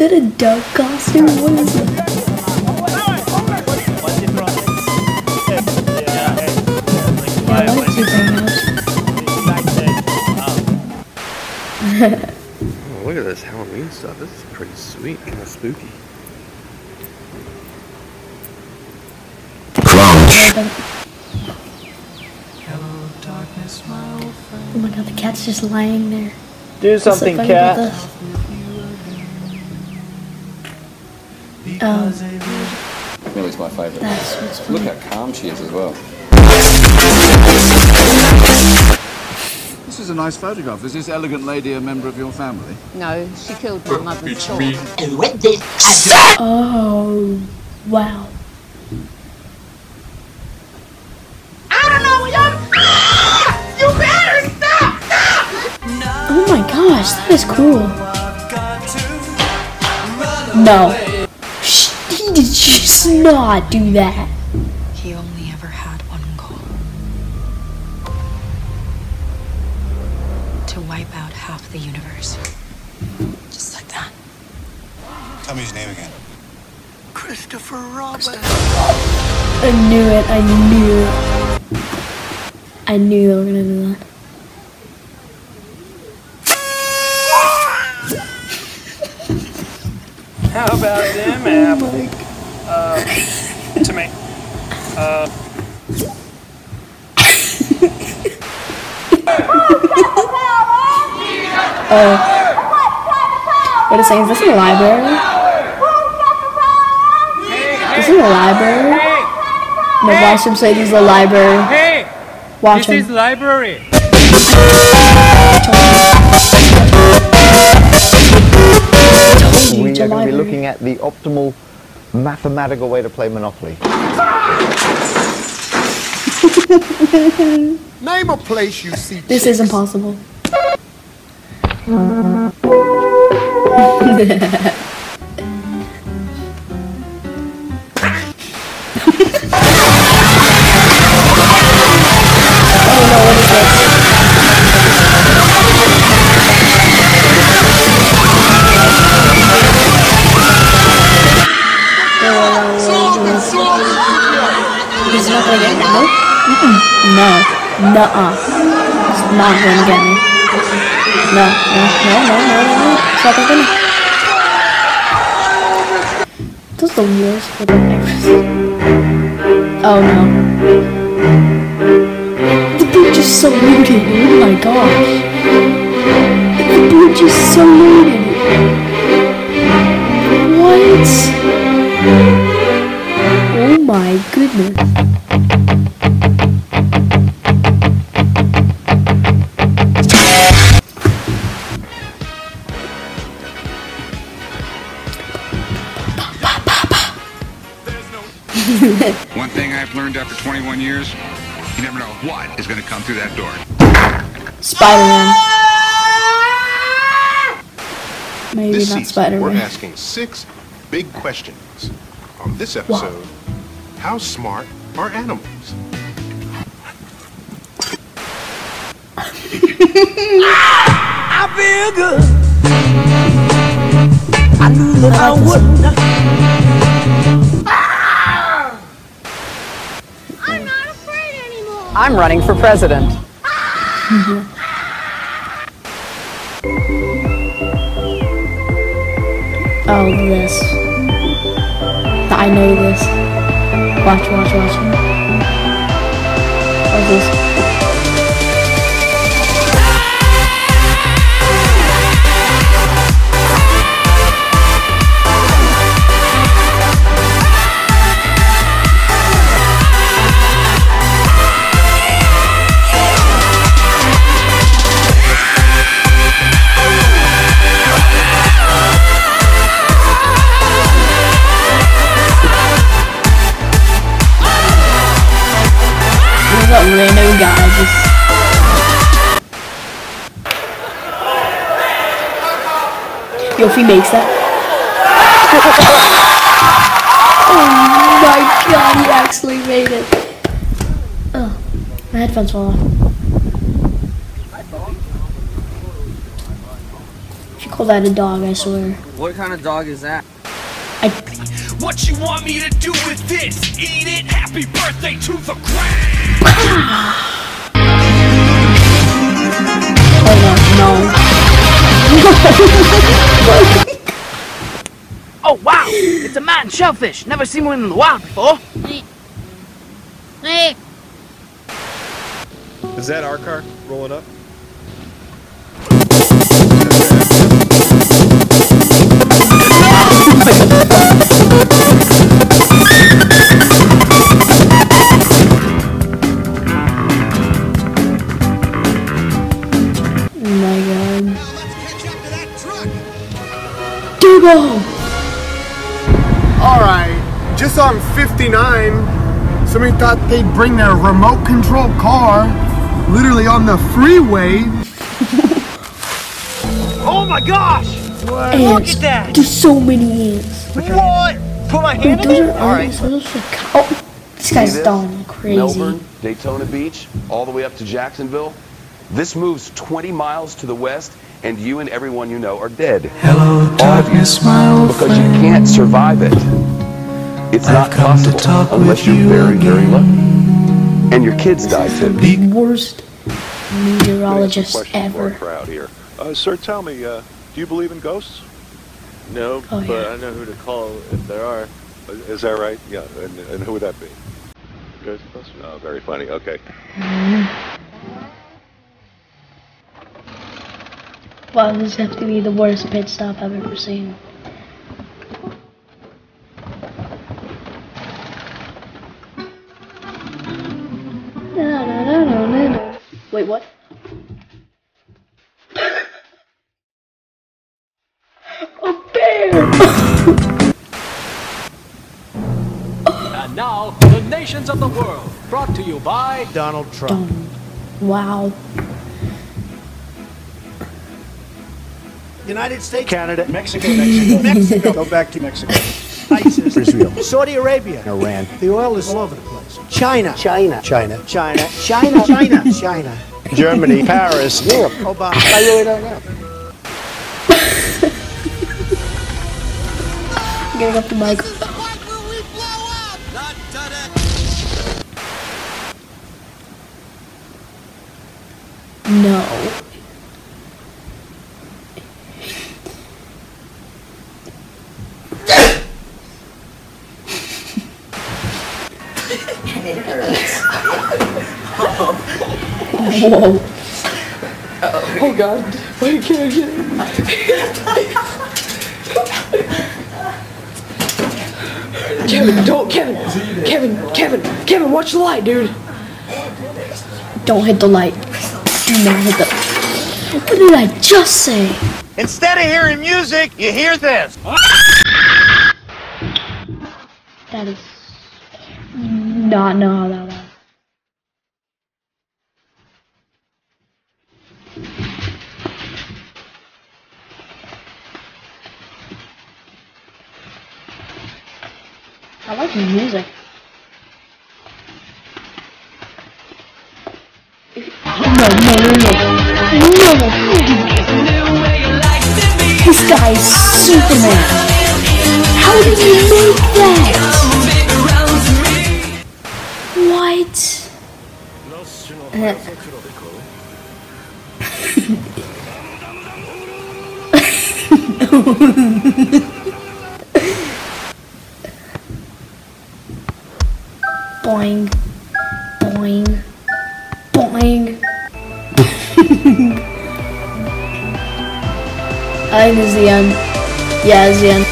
that a dog costume? What is it? I like Super Mouse. Oh, look at this Halloween stuff. This is pretty sweet, kind of spooky. Crunch. Oh my god, the cat's just lying there. Do What's so something, cat. This? Oh, Millie's my favourite. that's what's funny. Look how calm she is as well. This is a nice photograph. Is this elegant lady a member of your family? No, she killed my mother's dog. Oh, wow. Ah! Oh my gosh, that is cool. No. Shh, He did just not do that. He only ever had one goal to wipe out half the universe. Just like that. Tell me his name again. Christopher Robin. I knew it, I knew it. I knew they were gonna do that. How about them apples? Uh, me. Uh, What is saying? Is this in a library? Is it a library? No, watch him say this is a library. hey, Watch this is him. library. We We are going to be looking at the optimal mathematical way to play Monopoly. Name a place you see This is impossible. Nuh-uh. It's not gonna get me. No, no, no, no, no, no, no. It's not gonna get. The for the Oh no. The bridge is so loaded. Oh my gosh. The bridge is so One thing I've learned after 21 years, you never know what is going to come through that door. Spider-Man. Maybe This not season, we're asking six big questions. On this episode, how smart are animals? I feel good. I knew that I wouldn't. I'm running for president. Mm-hmm. Oh, this. I know this. Watch, watch, watch. What's this? if he makes that. oh my god, he actually made it. Oh, my headphones fall. off. If you call that a dog, I swear. What kind of dog is that? I what you want me to do with this? Eat it, happy birthday to the crack! oh no, no. Oh wow! It's a mountain shellfish. Never seen one in the wild before. Hey, Is that our car rolling up? Turbo! Alright, just on 59, somebody thought they'd bring their remote control car literally on the freeway. Oh my gosh! Ants. Look at that! There's so many ants. What? Put my Dude, hand in those it? are ants. Those are cow- Oh, this guy's this? dumb, crazy. Melbourne, Daytona Beach, all the way up to Jacksonville. This moves 20 miles to the west, and you and everyone you know are dead. Hello, darkness, my old Because you can't survive it. It's not possible unless you're very, very lucky. And your kids die too. The worst meteorologist ever. crowd here. Uh, sir, tell me, uh, do you believe in ghosts? No, Oh, but yeah. I know who to call if there are. Uh, Is that right? Yeah, and, and who would that be? Ghostbusters. Oh, very funny. Okay. Wow, this has to be the worst pit stop I've ever seen. Na, na, na, na, na, na. Wait, what? A bear! And now, the nations of the world, brought to you by Donald Trump. wow. United States, Canada, Mexico, Mexico, Mexico. Go back to Mexico. ISIS, Israel, Saudi Arabia, Iran. The oil is all over the place. China, China, China, China, China, China, China. Germany, Paris, Europe, Obama. I really don't know. Getting up the mic. No. Whoa. Oh god, why can't I get Kevin, don't, Kevin, Kevin, Kevin, Kevin, watch the light, dude. Don't hit the light. Do not hit the. What did I just say? Instead of hearing music, you hear this. That is not know how that. I like the music. No, no, no, no. No! This guy is Superman! How did you make that? Boing. Boing. Boing. I think this the end. Yeah, it's the end.